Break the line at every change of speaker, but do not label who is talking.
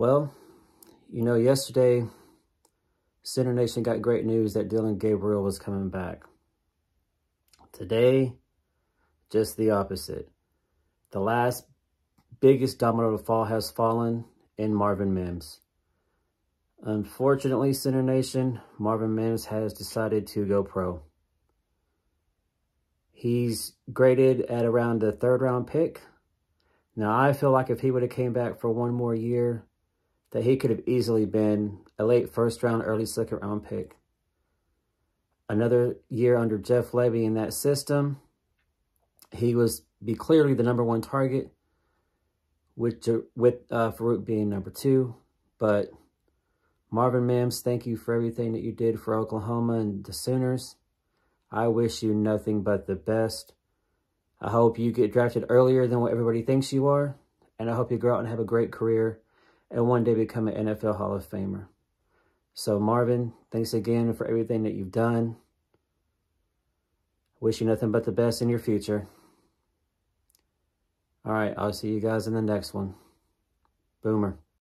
Well, you know, yesterday, Sooner Nation got great news that Dillon Gabriel was coming back. Today, just the opposite. The last biggest domino to fall has fallen in Marvin Mims. Unfortunately, Sooner Nation, Marvin Mims has decided to go pro. He's graded at around the third round pick. Now, I feel like if he would have came back for one more year, that he could have easily been a late first round, early second round pick. Another year under Jeff Lebby in that system, he was be clearly the number one target, with, with uh, Farooq being number two. But Marvin Mims, thank you for everything that you did for Oklahoma and the Sooners. I wish you nothing but the best. I hope you get drafted earlier than what everybody thinks you are. And I hope you go out and have a great career and one day become an NFL Hall of Famer. So Marvin, thanks again for everything that you've done. Wish you nothing but the best in your future. All right, I'll see you guys in the next one. Boomer.